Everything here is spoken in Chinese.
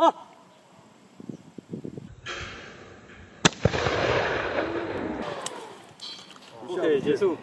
啊！OK，结束。